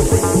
suffering.